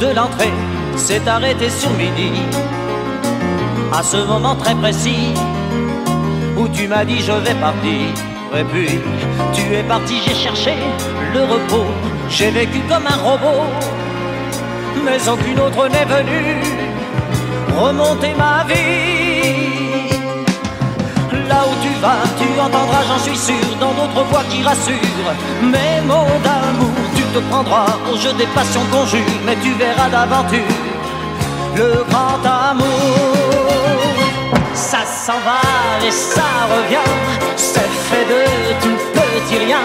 de l'entrée s'est arrêté sur midi. À ce moment très précis où tu m'as dit je vais partir. Et puis tu es parti, j'ai cherché le repos. J'ai vécu comme un robot, mais aucune autre n'est venue remonter ma vie. Là où tu vas, tu entendras, j'en suis sûr, dans d'autres voix qui rassurent. Mes mots d'amour, tu te prendras au jeu des passions conjures, mais tu verras d'aventure le grand amour. Ça s'en va et ça revient, c'est fait de tout petit rien.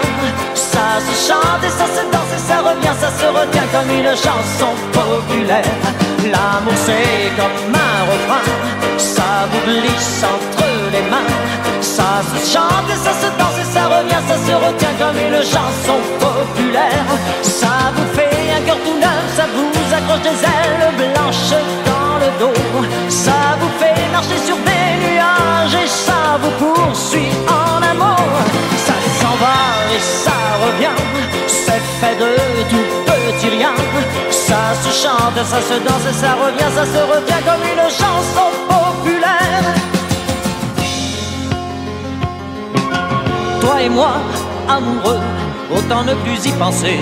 Ça se chante et ça se danse et ça revient, ça se retient comme une chanson populaire. L'amour c'est comme un refrain, ça vous glisse entre Ça se chante et ça se danse et ça revient, ça se retient comme une chanson populaire. Ça vous fait un cœur tout neuf, ça vous accroche des ailes blanches dans le dos. Ça vous fait marcher sur des nuages et ça vous poursuit en amour. Ça s'en va et ça revient, c'est fait de tout petit rien. Ça se chante, ça se danse et ça revient, ça se retient comme une chanson populaire. Toi et moi, amoureux, autant ne plus y penser.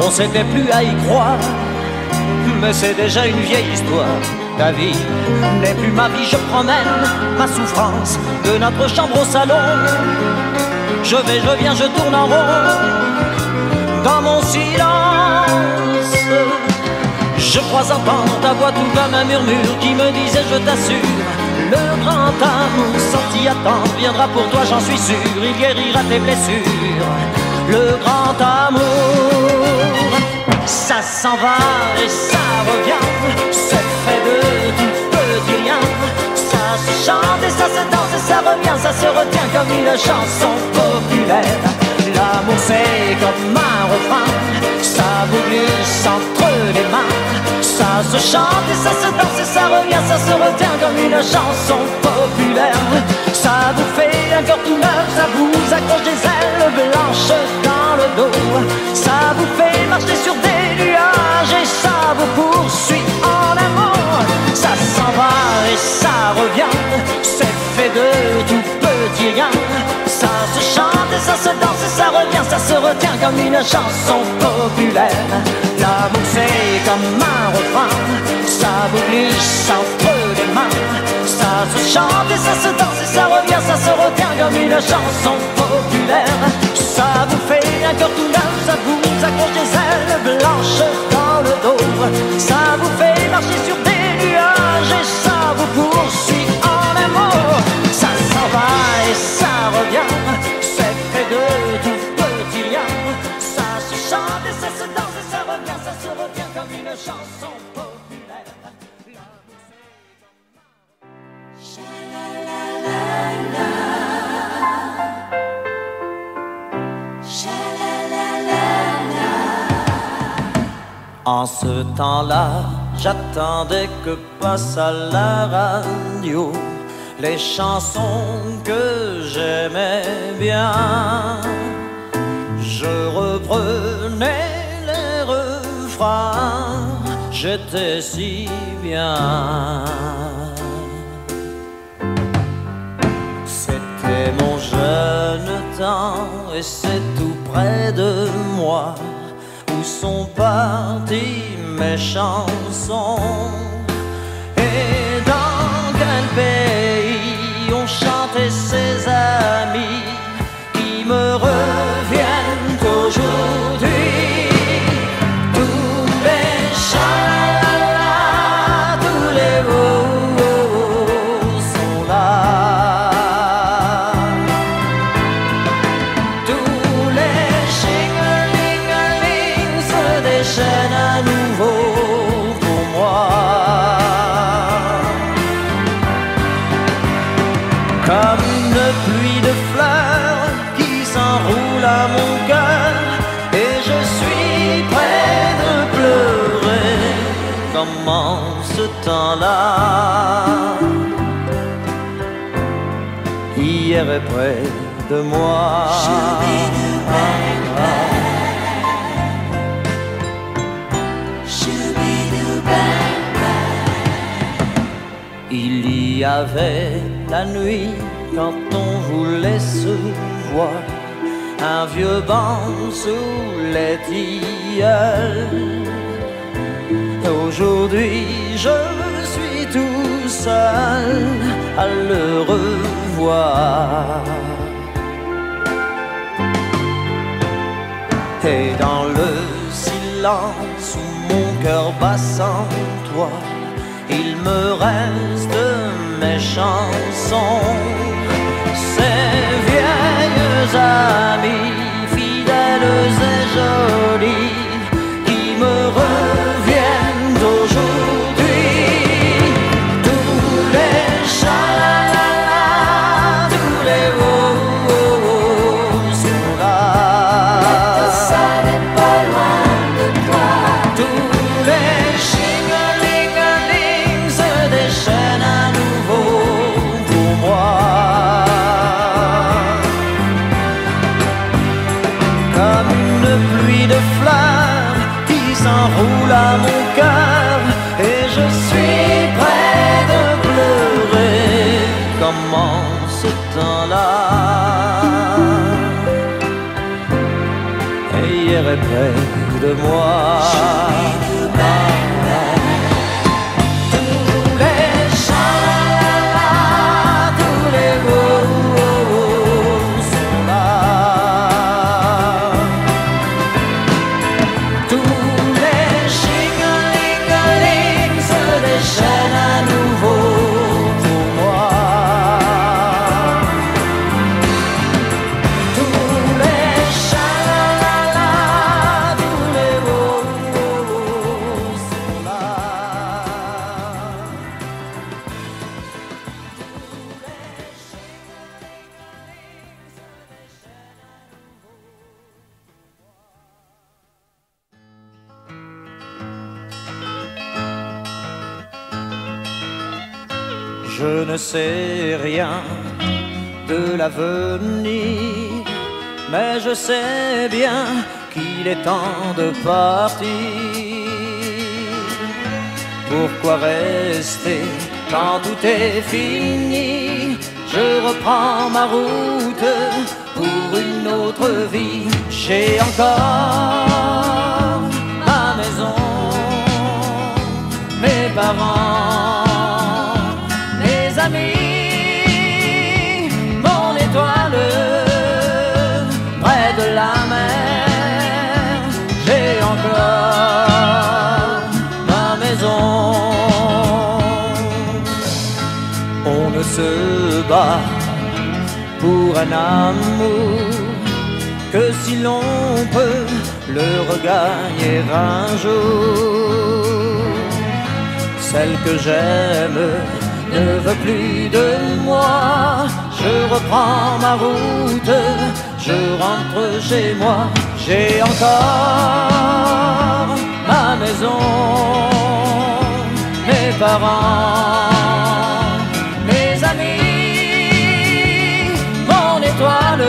On s'était plus à y croire, mais c'est déjà une vieille histoire. Ta vie n'est plus ma vie, je promène ma souffrance de notre chambre au salon. Je vais, je viens, je tourne en rond dans mon silence. Je crois entendre ta voix tout comme un murmure qui me disait je t'assure. Le grand amour sorti à temps viendra pour toi, j'en suis sûr, il guérira tes blessures. Le grand amour, ça s'en va et ça revient, c'est fait de tout petit rien. Ça se chante et ça se danse et ça revient, ça se retient comme une chanson populaire. L'amour c'est comme un refrain, ça vous glisse entre les mains. Ça se chante et ça se danse et ça revient, ça se retient comme une chanson populaire. Ça vous fait un cœur tout neuf, ça vous accroche des ailes blanches dans le dos. Ça vous fait marcher sur des nuages et ça vous poursuit en amour. Ça s'en va et ça revient, c'est fait de tout Ça se chante et ça se danse et ça revient, ça se retient comme une chanson populaire. L'amour c'est comme un refrain, ça vous glisse entre les mains. Ça se chante et ça se danse et ça revient, ça se retient comme une chanson populaire. Ça vous fait un cœur tout neuf, ça vous accroche des ailes blanches dans le dos. Ça vous fait marcher sur En ce temps-là, j'attendais que passe à la radio les chansons que j'aimais bien. Je reprenais les refrains, j'étais si bien. C'était mon jeune temps et c'est tout près de moi sont parties mes chansons Il y avait la nuit quand on voulait se voir, un vieux banc sous les tilleuls. Aujourd'hui je suis tout seul à le revoir. Et dans le silence où mon cœur bat sans toi, il me reste mes chansons, ces vieilles amies fidèles et jolies qui me reviennent aujourd'hui. 我。Je ne sais rien de l'avenir, mais je sais bien qu'il est temps de partir. Pourquoi rester quand tout est fini? Je reprends ma route pour une autre vie. J'ai encore ma maison, mes parents, On ne se bat pour un amour que si l'on peut le regagner un jour. Celle que j'aime ne veut plus de moi. Je reprends ma route, je rentre chez moi. J'ai encore ma maison, mes parents, mon étoile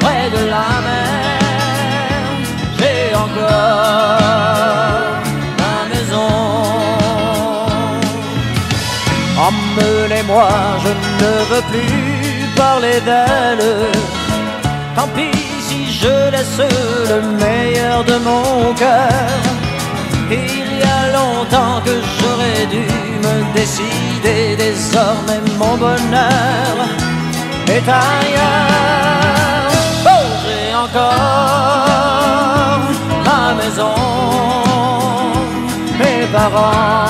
près de la mer. J'ai encore ma maison. Emmenez-moi, je ne veux plus parler d'elle. Tant pis si je laisse le meilleur de mon cœur. Il y a longtemps que j'aurais dû me décider, désormais mon bonheur est ailleurs. Oh, j'ai encore ma maison, mes parents,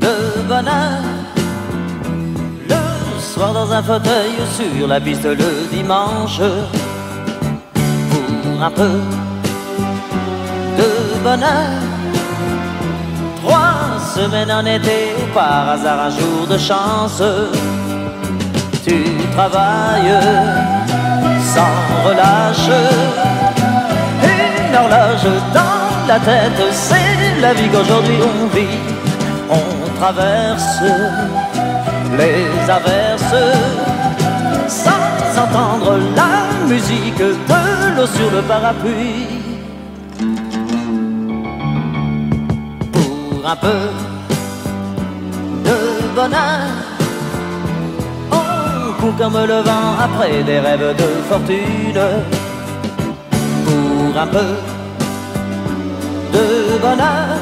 de bonheur. Le soir dans un fauteuil sur la piste le dimanche. Pour un peu de bonheur. Trois semaines en été, par hasard un jour de chance. Tu travailles sans relâche. Une horloge dans la tête, c'est la vie qu'aujourd'hui on vit. On traverse les averses sans entendre la musique de l'eau sur le parapluie. Pour un peu de bonheur comme le vent après des rêves de fortune. Pour un peu de bonheur,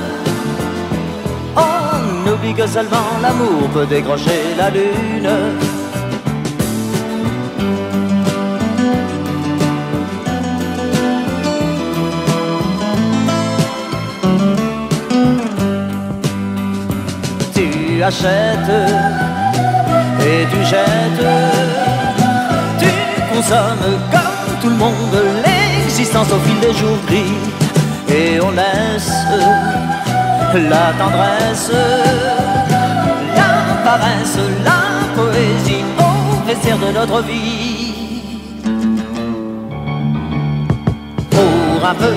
on oublie que seulement l'amour peut décrocher la lune. Tu achètes et tu jettes. Tu consommes comme tout le monde l'existence au fil des jours gris et on laisse la tendresse, la paresse, la poésie au vestiaire de notre vie. Pour un peu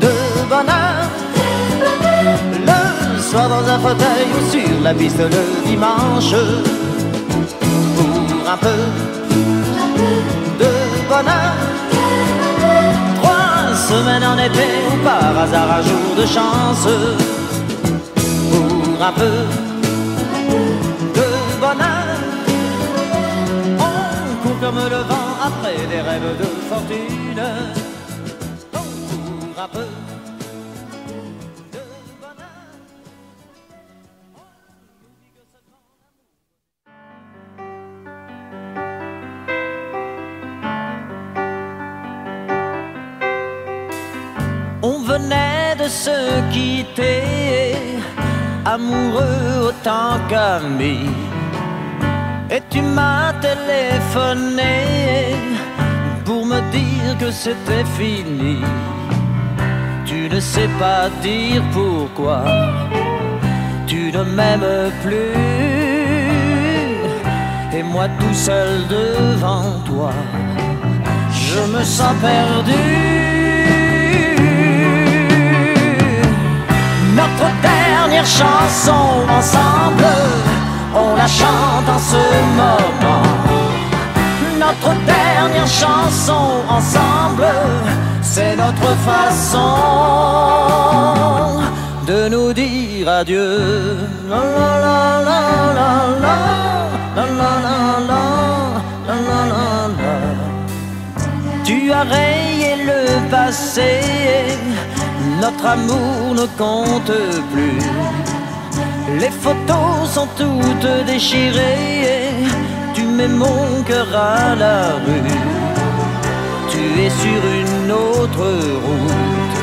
de bonheur soir dans un fauteuil ou sur la piste le dimanche Pour un peu en été ou par hasard un jour de chance Pour un peu de bonheur. On court comme le vent après des rêves de fortune. Pour un peu amoureux autant qu'ami. Et tu m'as téléphoné pour me dire que c'était fini. Tu ne sais pas dire pourquoi tu ne m'aimes plus. Et moi tout seul devant toi, je me sens perdu. Notre dernière chanson ensemble, on la chante en ce moment. Notre dernière chanson ensemble, c'est notre façon de nous dire adieu. Tu as rayé le passé notre amour ne compte plus. Les photos sont toutes déchirées, tu mets mon cœur à la rue. Tu es sur une autre route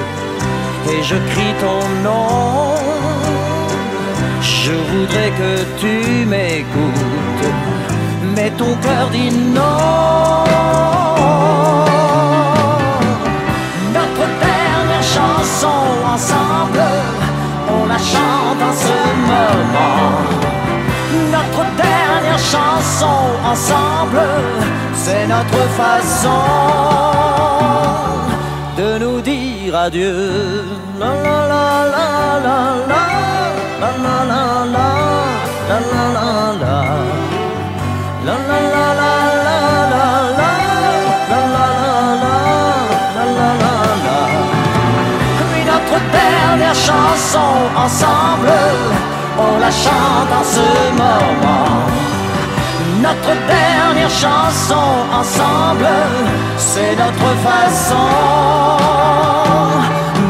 et je crie ton nom. Je voudrais que tu m'écoutes, mais ton cœur dit non. Ensemble, c'est notre façon de nous dire adieu. La la la la la la la la la la la la la la la la chanson ensemble, on la chante en ce moment. Notre dernière chanson ensemble, c'est notre façon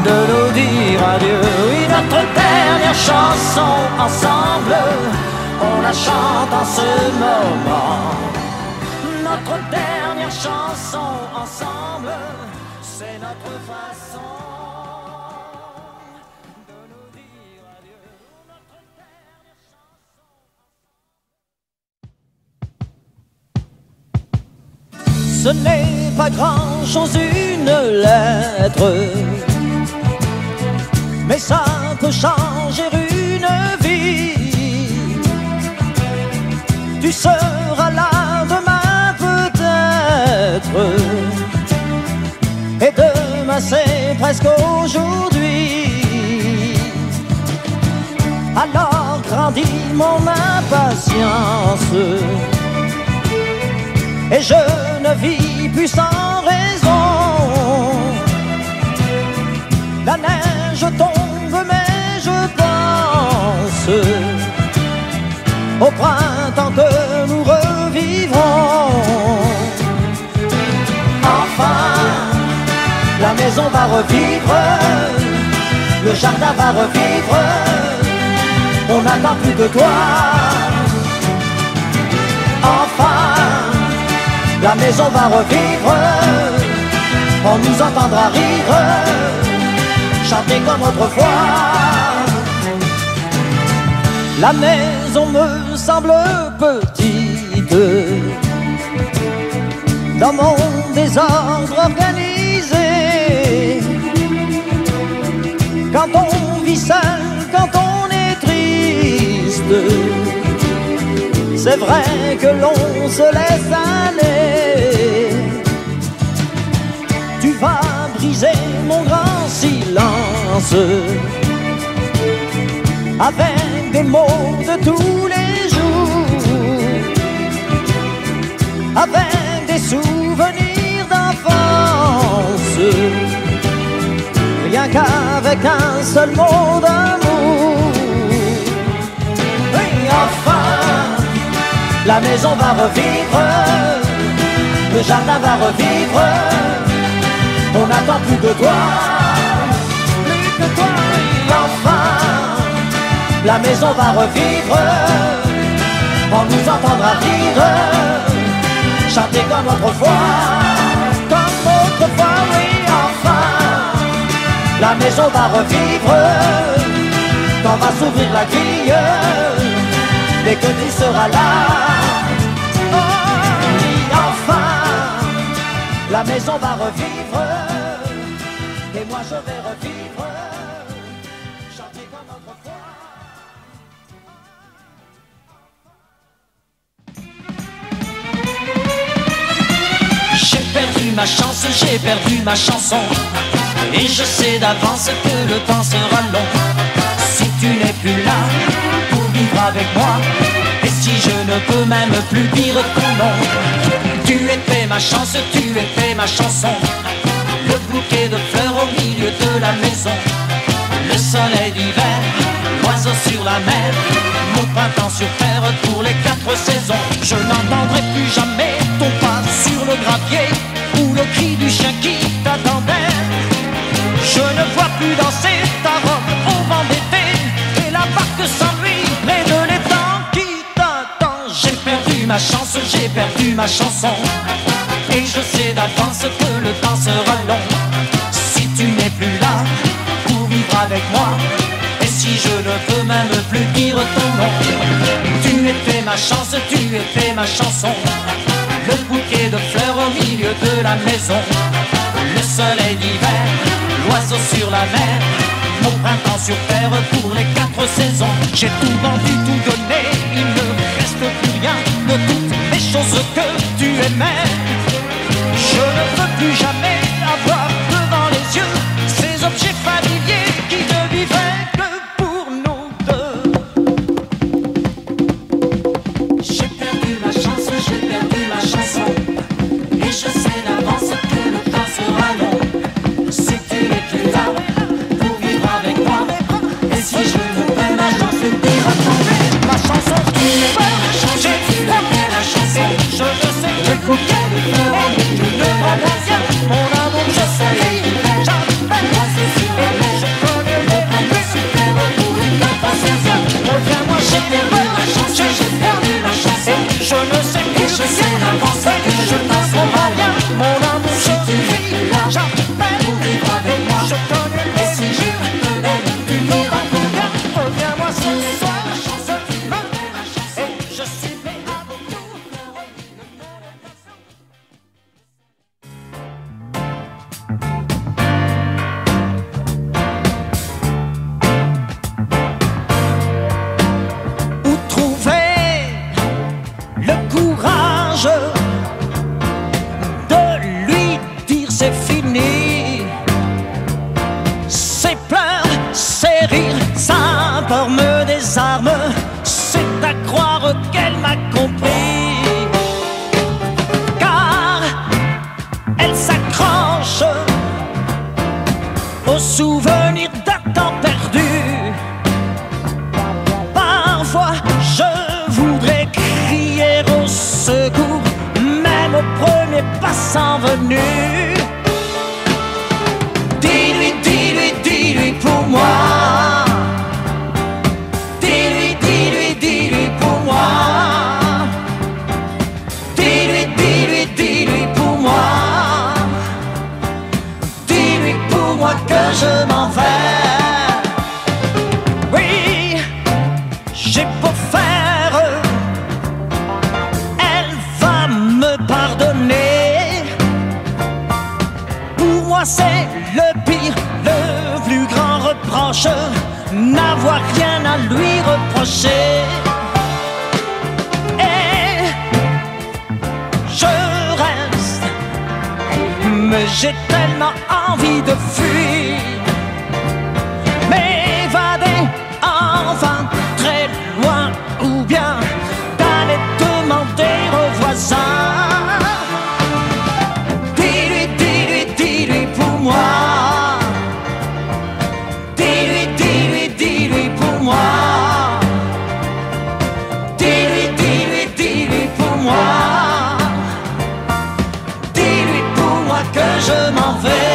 de nous dire adieu. Oui, notre dernière chanson ensemble, on la chante en ce moment. Ce n'est pas grand-chose une lettre, mais ça peut changer une vie. Tu seras là demain peut-être, et demain c'est presque aujourd'hui. Alors grandit mon impatience et je ne vis plus sans raison. La neige tombe, mais je pense au printemps que nous revivrons. Enfin, la maison va revivre, le jardin va revivre, on n'attend plus de toi. La maison va revivre, on nous entendra rire, chanter comme autrefois. La maison me semble petite, dans mon désordre organisé. Quand on vit seul, quand on est triste, c'est vrai que l'on se laisse aller. Tu vas briser mon grand silence avec des mots de tous les jours, avec des souvenirs d'enfance, rien qu'avec un seul mot d'amour. La maison va revivre, le jardin va revivre, on n'attend plus de toi, plus que toi, enfin, la maison va revivre, on nous entendra rire, chanter comme autrefois, comme autrefois, oui, enfin, la maison va revivre, quand va s'ouvrir la grille. Dès que tu seras là. La maison va revivre, et moi je vais revivre. J'ai perdu ma chance, j'ai perdu ma chanson. Et je sais d'avance que le temps sera long. Si tu n'es plus là pour vivre avec moi, et si je ne peux même plus dire ton nom, ma chance, tu étais ma chanson. Le bouquet de fleurs au milieu de la maison, le soleil d'hiver, l'oiseau sur la mer, mon printemps sur terre pour les quatre saisons. Je n'entendrai plus jamais ton pas sur le gravier ou le cri du chien qui t'attendait. Je ne vois plus danser ta robe au vent d'été et la barque lui près de l'étang qui t'attend. J'ai perdu ma chance, j'ai perdu ma chanson et je sais d'avance que le temps sera long. Si tu n'es plus là pour vivre avec moi et si je ne peux même plus dire ton nom, tu étais ma chance, tu étais ma chanson. Le bouquet de fleurs au milieu de la maison, le soleil d'hiver, l'oiseau sur la mer, mon printemps sur terre pour les quatre saisons. J'ai tout vendu, tout donné, il ne reste plus rien de toutes les choses que tu aimais. Je ne veux je m'en vais. Oui, j'ai beau faire, elle va me pardonner. Pour moi, c'est le pire, le plus grand reproche, n'avoir rien à lui reprocher. Et je reste mais j'ai tellement envie de fuir, je m'en vais.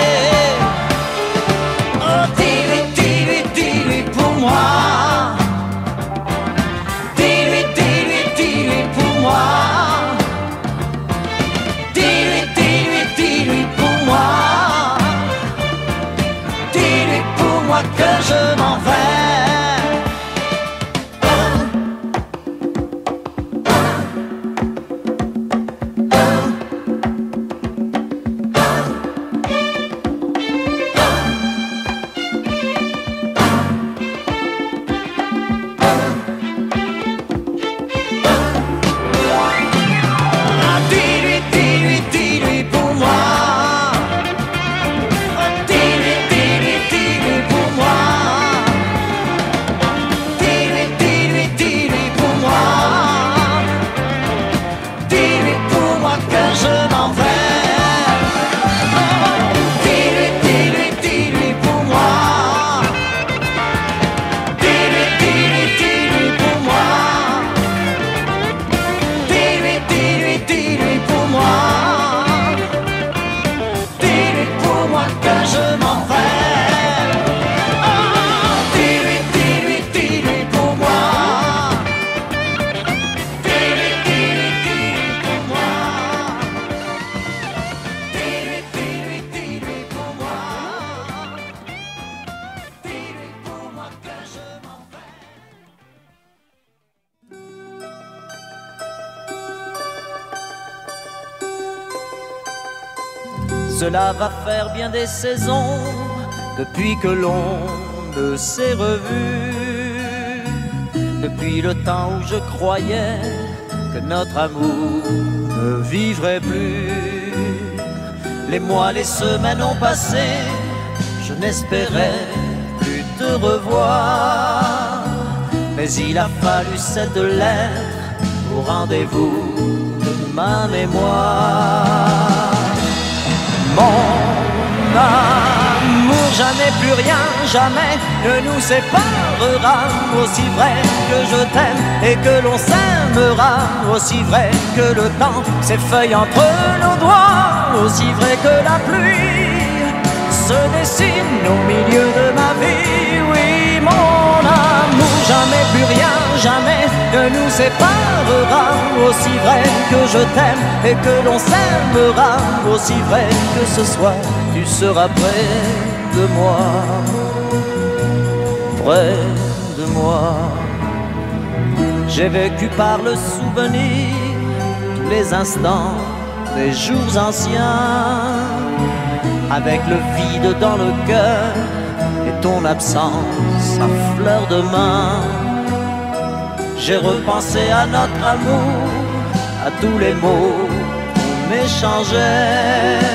Bien des saisons depuis que l'on ne s'est revu. Depuis le temps où je croyais que notre amour ne vivrait plus. Les mois, les semaines ont passé, je n'espérais plus te revoir. Mais il a fallu cette lettre au rendez-vous de ma mémoire. Mon amour, jamais plus rien, jamais ne nous séparera. Aussi vrai que je t'aime et que l'on s'aimera. Aussi vrai que le temps s'effeuille entre nos doigts. Aussi vrai que la pluie se dessine au milieu de ma vie. Oui, mon amour, jamais plus rien, jamais ne nous séparera. Aussi vrai que je t'aime et que l'on s'aimera. Aussi vrai que ce soir tu seras près de moi. Près de moi. J'ai vécu par le souvenir tous les instants des jours anciens, avec le vide dans le cœur et ton absence à fleur de main. J'ai repensé à notre amour, à tous les mots qu'on m'échangeait.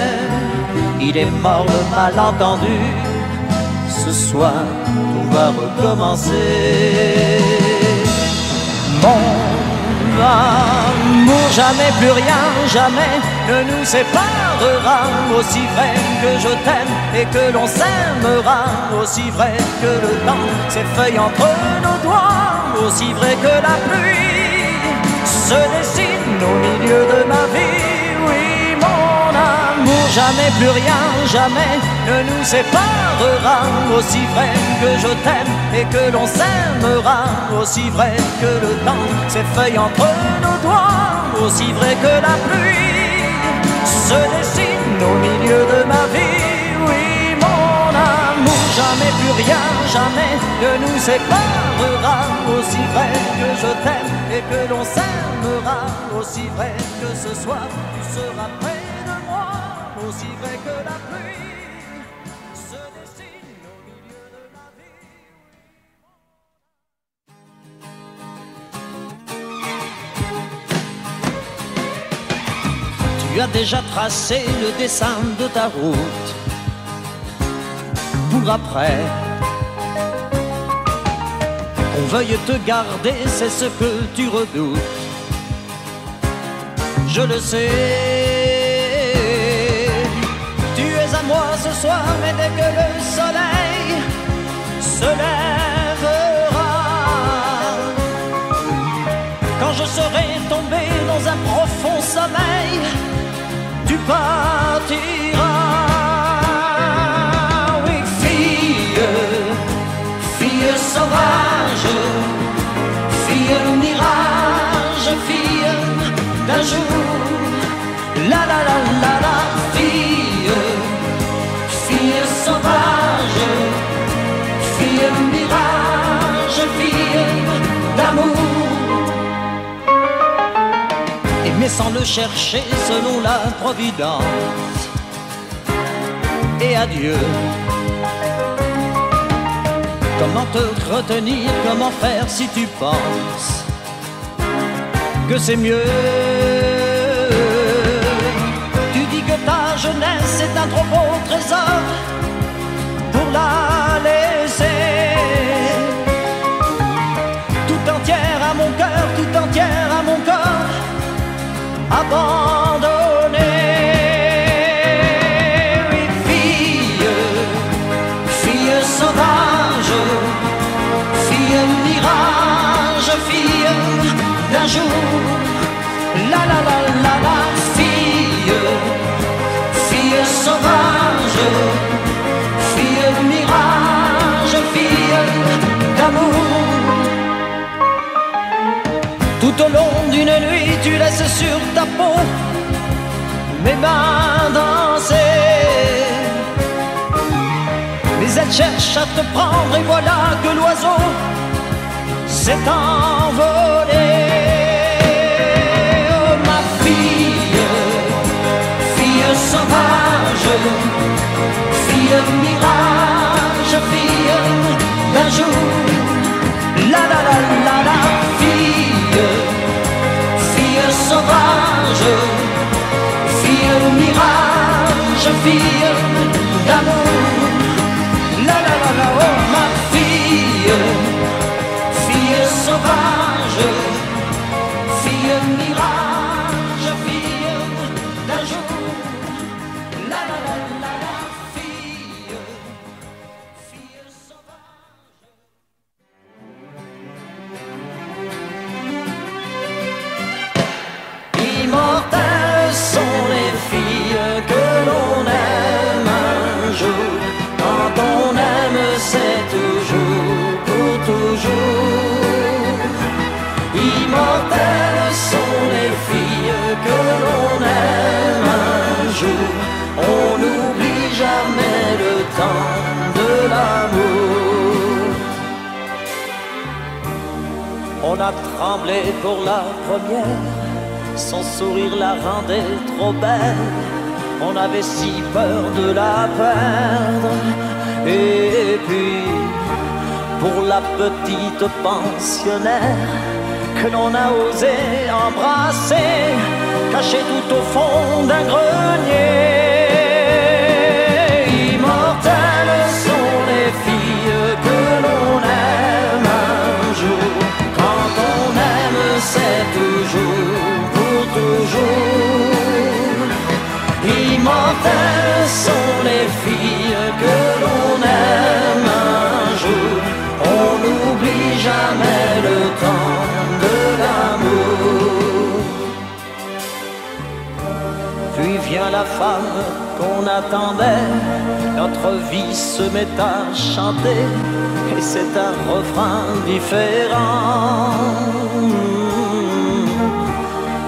Il est mort le malentendu, ce soir tout va recommencer. Mon amour, jamais plus rien, jamais ne nous séparera. Aussi vrai que je t'aime et que l'on s'aimera. Aussi vrai que le temps s'effeuille entre nos doigts. Aussi vrai que la pluie se dessine au milieu de ma vie. Jamais plus rien, jamais ne nous séparera. Aussi vrai que je t'aime et que l'on s'aimera. Aussi vrai que le temps s'effeuille entre nos doigts. Aussi vrai que la pluie se dessine au milieu de ma vie. Oui, mon amour, jamais plus rien, jamais ne nous séparera. Aussi vrai que je t'aime et que l'on s'aimera. Aussi vrai que ce soir tu seras moi. Aussi vrai que la pluie se dessine au milieu de vie. Tu as déjà tracé le dessin de ta route pour après. Qu'on veuille te garder, c'est ce que tu redoutes. Je le sais. Soir, mais dès que le soleil se lèvera, quand je serai tombé dans un profond sommeil, tu partiras. Sans le chercher selon la providence. Et adieu. Comment te retenir, comment faire si tu penses que c'est mieux? Tu dis que ta jeunesse est un trop beau trésor pour la laisser abandonné. Oui, fille, fille sauvage, fille mirage, fille d'un jour. La la la la la, cherche à te prendre et voilà que l'oiseau s'est envolé. Oh ma fille, fille sauvage, fille mirage, fille d'un jour. La la la la la, fille, fille sauvage, fille mirage, fille d'amour. Si peur de la perdre. Et puis, pour la petite pensionnaire que l'on a osé embrasser, caché tout au fond d'un grenier. Sont les filles que l'on aime un jour. On n'oublie jamais le temps de l'amour. Puis vient la femme qu'on attendait, notre vie se met à chanter, et c'est un refrain différent.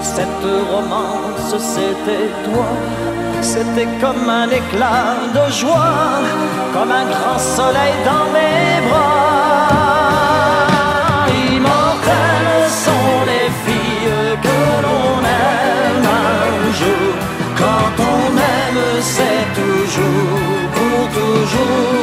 Cette romance, c'était toi, c'était comme un éclat de joie, comme un grand soleil dans mes bras. Immortelles sont les filles que l'on aime un jour. Quand on aime, c'est toujours pour toujours.